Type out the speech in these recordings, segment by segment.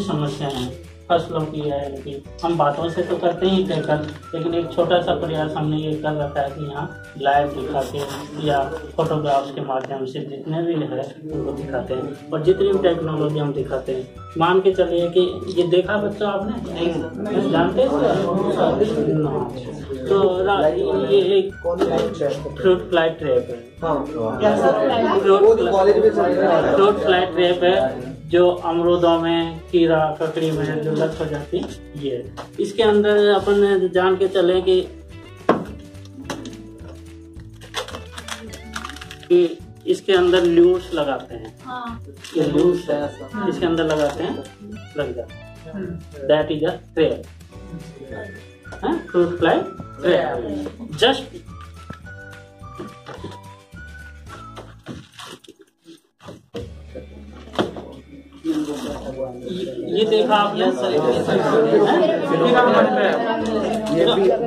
समस्या है। फ़सलों की है कि हम बातों से तो करते ही थे कर लेकिन एक छोटा सा प्रयास हमने ये कर रखा है कि यहाँ लाइव दिखा के या फोटोग्राफ्स के माध्यम से जितने भी है उनको दिखाते हैं। और जितनी भी टेक्नोलॉजी हम दिखाते हैं। मान के चलिए कि ये देखा बच्चा आपने? नहीं। जानते हैं? तो ये एक फ्रूट फ्लाई ट्रैप है। फ्रूट फ्लाई ट्रैप है। जो अमरूदों में कीड़ा ककड़ी में जो लत हो जाती ये इसके अंदर अपन जान के चले कि कि इसके अंदर ल्यूस लगाते हैं। ये ल्यूस है। इसके अंदर लगाते हैं लग जाता है। That is a trap fruit fly trap just ये देखा आपने?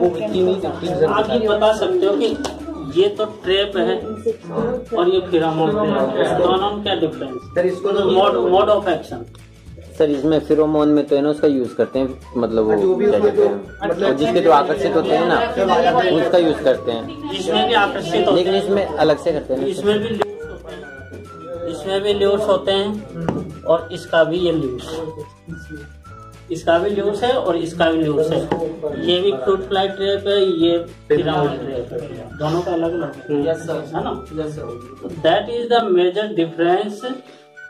आप ये बता सकते हो कि ये तो ट्रैप है और ये फिरामोन दोनों में क्या डिफरेंस सर इसको तो mode mode of action sir इसमें फिरोमोन में तो है ना उसका यूज़ करते हैं मतलब वो जो भी क्या कहते जो- हैं मतलब- जिसके जो आकर्षित होते हैं ना उसका यूज़ करते हैं। इसमें भी आकर्षित लेकिन इसमें अलग से करते हैं इसमें भी इसमें भी ल्यूस होते हैं। और इसका भी ये ल्यूस इसका भी ल्यूस है और इसका भी ल्यूस है। ये भी फ्रूट फ्लाई ट्रैप है ये ट्रैप है। दोनों का अलग अलग है। ना? That is the major difference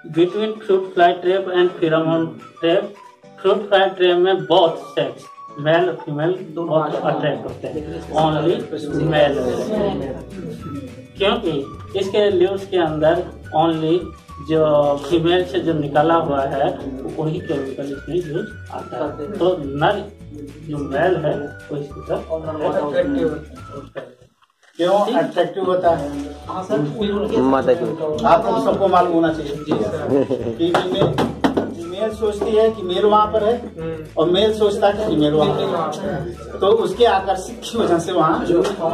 between fruit fly trap and pheromone trap fruit fly trap में बहुत सेक्स मेल और फीमेल बहुत अट्रैक्ट होते हैं। ओनली मेल क्योंकि इसके ल्यूस के अंदर ओनली जो फीमेल से जो निकाला हुआ है वही केमिकल इसमें यूज़ आता है। तो नर जो मेल है वो इसके साथ क्यों अट्रैक्टिव होता है? माता जी। आपको सबको मालूम होना चाहिए। कि फीमेल फीमेल सोचती है कि मेल वहाँ पर है और मेल सोचता है कि फीमेल वहाँ पर तो उसके आकर्षित की वजह से वहाँ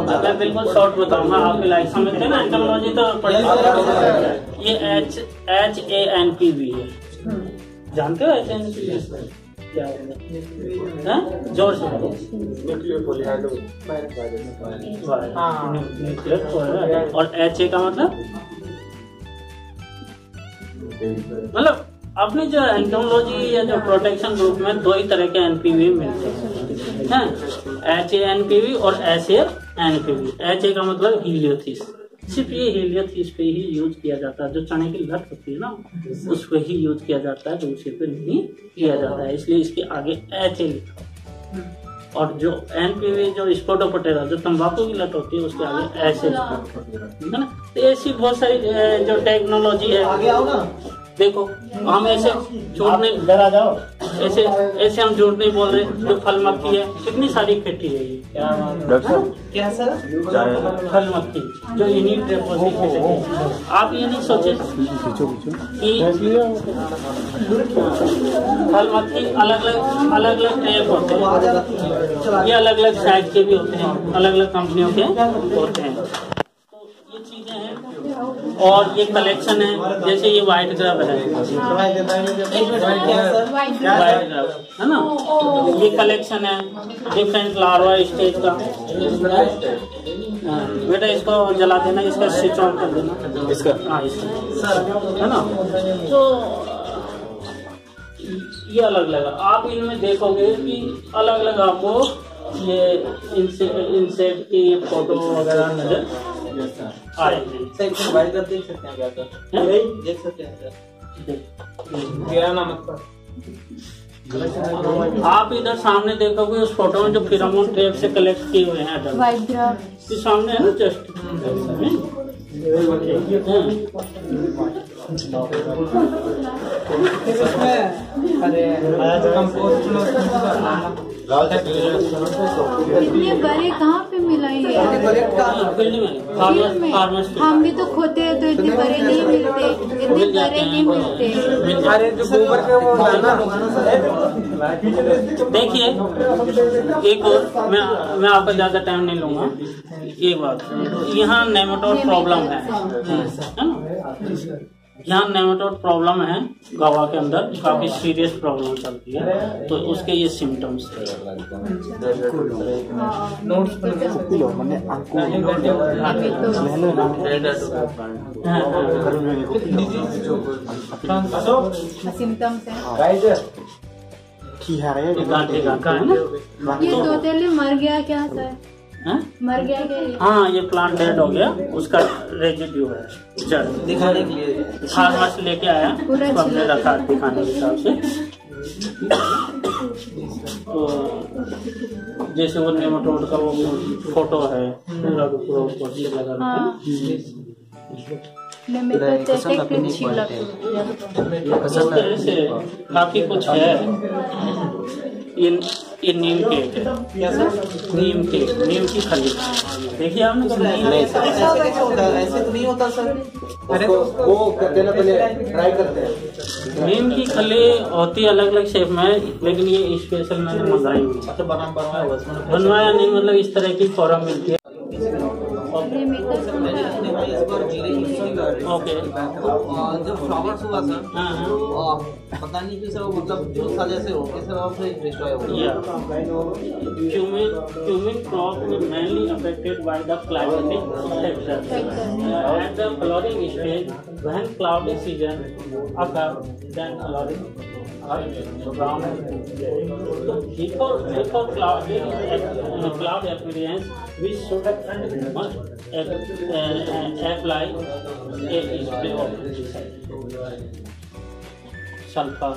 अगर बिल्कुल शॉर्ट बताऊँगा आपके लाइफ समझते हैं ना एंटोलॉजी तो ये H H A N P V है। जानते हो एच एन पी क्या ज़ोर से न्यूक्लियर और एच ए का मतलब? मतलब अपनी जो एंटोलॉजी या जो प्रोटेक्शन ग्रुप में दो ही तरह के एनपीवी मिलते हैं। एच ए एनपीवी और S A NPV H A का मतलब हीलियोथिस सिर्फ़ ये हीलियोथिस पे ही यूज़ किया जाता है। जो चने की लट होती है ना, उस पे ही यूज़ किया जाता है। दूसरे पे नहीं किया जाता है। इसलिए इसके आगे एच ए लिखा और जो एनपीवी जो स्पोटोपोटेरा जो तंबाकू की लत होती है, उसके आगे ऐसे है। ना? तो ऐसी बहुत सारी जो टेक्नोलॉजी है। देखो हम ऐसे झूठ नहीं इधर जाओ। ऐसे ऐसे हम झूठ नहीं बोल रहे जो फल मक्खी है कितनी सारी खेती है ये? क्या सर? फल मक्खी जो इन्हीं आप ये नहीं सोचे कि फल मक्खी अलग अलग अलग अलग ट्रेप होते हैं। ये अलग अलग साइज़ के भी होते हैं अलग अलग कंपनियों के होते हैं। और ये कलेक्शन है जैसे ये व्हाइट ग्रब है। व्हाइट ग्रब है ना? ये कलेक्शन है डिफरेंट लार्वा स्टेज का। हाँ, बेटा इसको जला देना इसका स्विच ऑन कर देना। इसका? हाँ इसका। है ना? तो ये अलग अलग आप इनमें देखोगे कि अलग अलग आपको ये इंसेक्ट की फ़ोटो वगैरह नज़र भाई कर देख सकते हैं क्या सर देख सकते हैं सर मेरा नाम आप इधर सामने देखोगे उस फ़ोटो में जो फिरामोन टेप से कलेक्ट किए हुए हैं सामने है ना जस्ट। इतने बड़े कहाँ पे मिला ये? हम भी तो खोते हैं तो इतने बड़े नहीं मिलते। इतने बड़े नहीं मिलते। अरे जो गोबर के वो होता ना देखिए एक और मैं मैं आपका ज़्यादा टाइम नहीं लूँगा। एक बात। यहाँ नेमेटोड प्रॉब्लम है। है ना? यहाँ नेमेटोड प्रॉब्लम है गवा के अंदर काफ़ी सीरियस प्रॉब्लम चलती है तो उसके ये सिम्टम्स है। सिम्टम्स है ये ये मर गया क्या सर? हाँ? मर गया क्या ये? हाँ ये प्लांट डेड हो गया। उसका रेजिड्यू है। जड़ दिखाने के लिए। फार्मर्स लेके आया। पूरा तो हमने रखा दिखाने के हिसाब से। तो जैसे वो नेमाटोड का वो फ़ोटो है पूरा का पूरा ऊपर से लगा रखा हाँ। काफ़ी कुछ है। ये ये नीम के नीम के नीम की खली। देखिए आपने कभी नीम ऐसा कैसे होता है ऐसे तो नहीं होता सर। अरे। वो करते ना पहले ट्राई करते हैं। नीम की खली होती है अलग अलग शेप में लेकिन ये स्पेशल मैंने मंगाई हुई अच्छा बना बनवाया है बनवाया नहीं मतलब इस तरह की फॉरम मिलती है। इसने भाई इस बार जीरे की खेती कर ओके और जब फ्लावर्स हुआ सर हाँ हाँ तो आ, पता नहीं कि सर वो मतलब जो था जैसे हो के सर आपसे डिस्ट्रॉय हो गया Yeah. Cumin, cumin crop is mainly affected by the climatic factors. Uh, at the flowering stage, when cloudy season occurs, then flowering are brown. So before before cloud uh, cloud appearance, we should uh, uh, apply a spray of sulfur.